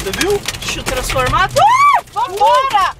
Você viu? Bicho transformado. Uh! Vambora!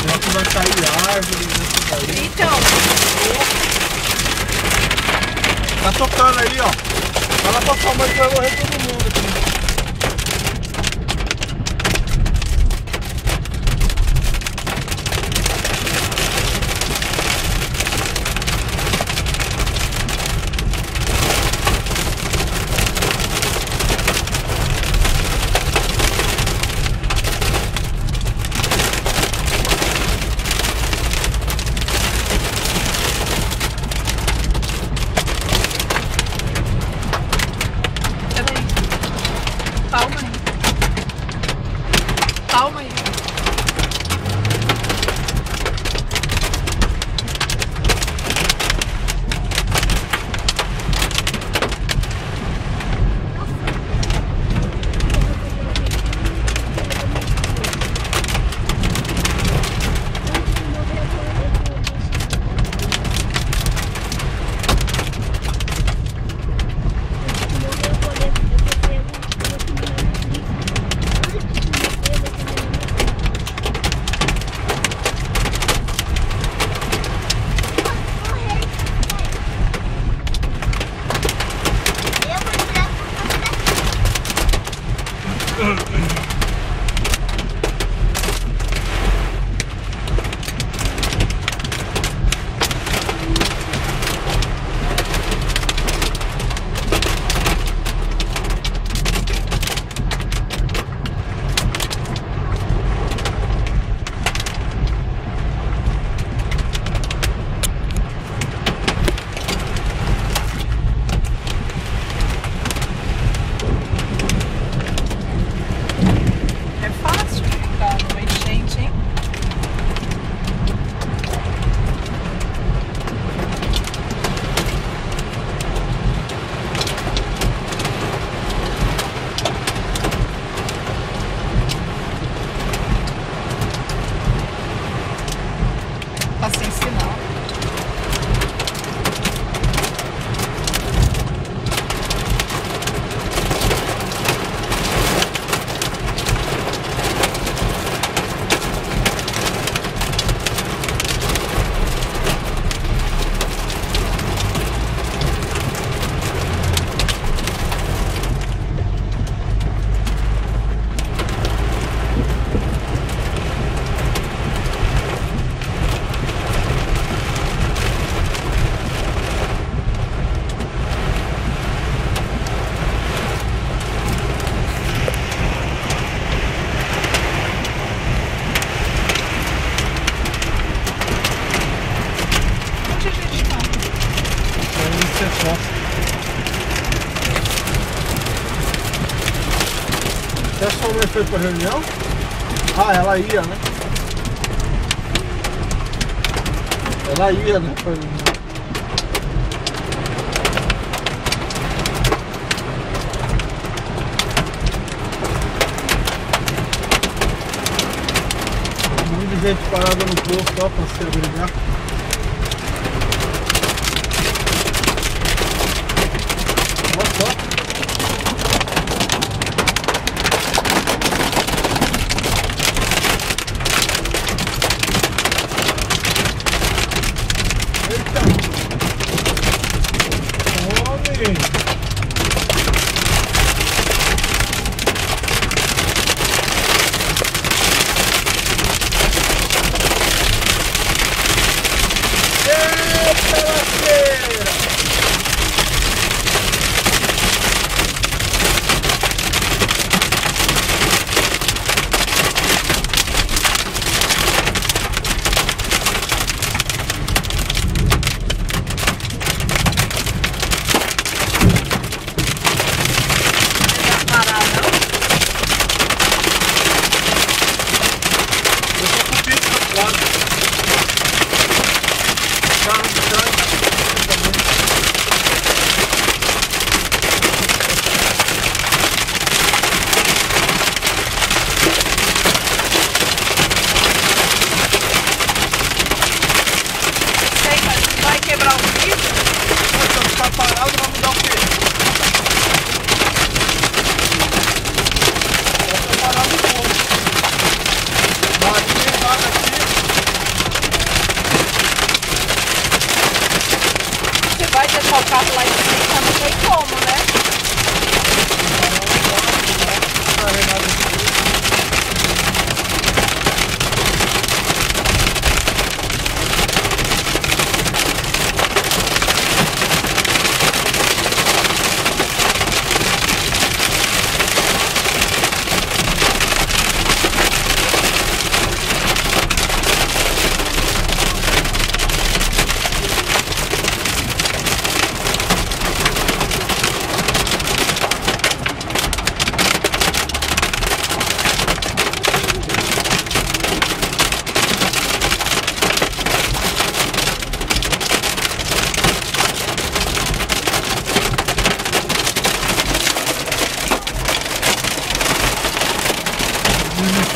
Será que vai cair árvore nesse daí? Então, Tá tocando aí, ó. Fala pra sua mãe que vai morrer todo mundo aqui. Foi pra reunião? Ah, ela ia, né? Ela ia, né? Pra reunião. Um monte de gente parada no posto, ó, pra se abrigar. meeting. Deixar o carro lá em cima, não tem como, né?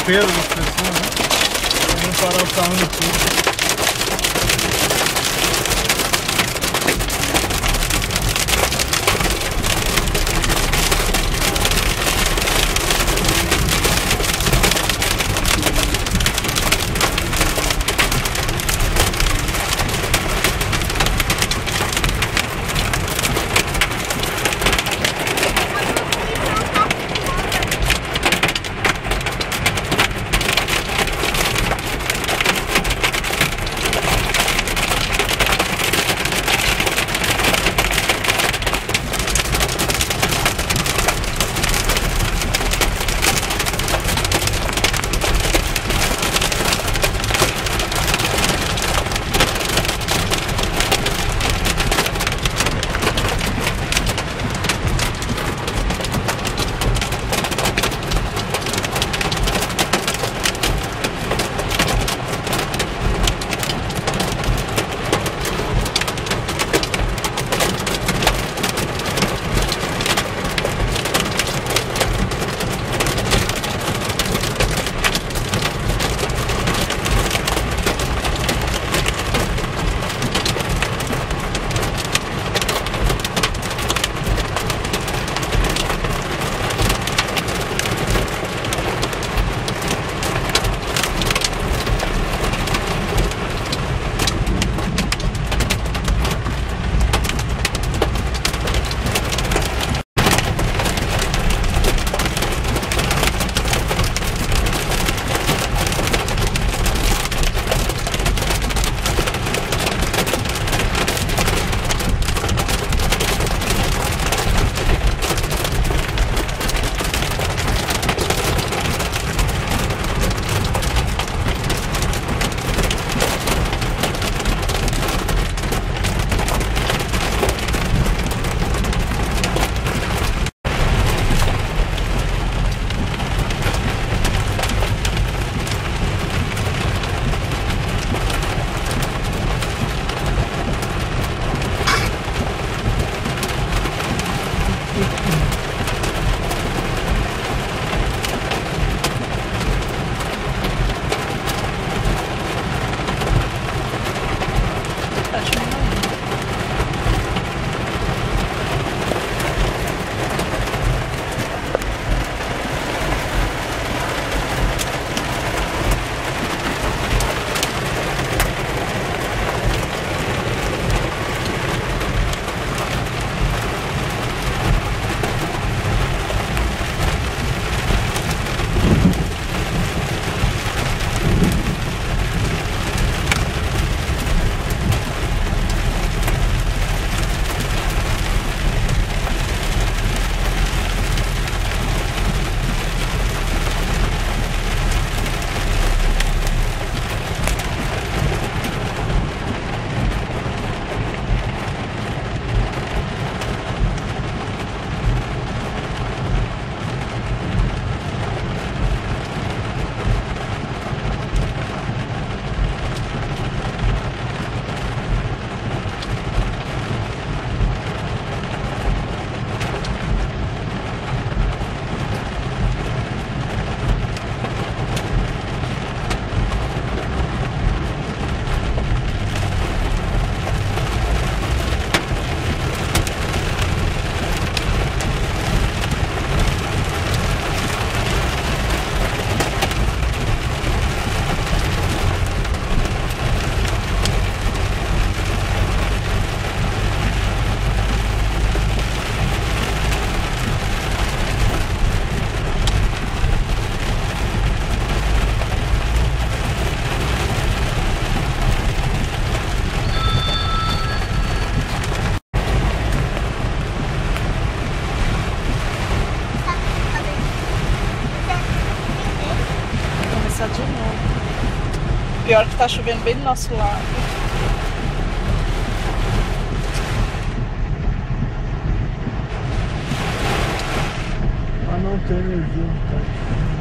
Desespero das pessoas, né? Vamos parar o carro no fundo. Pior que tá chovendo bem do nosso lado. Ah não, tem energia. Tá.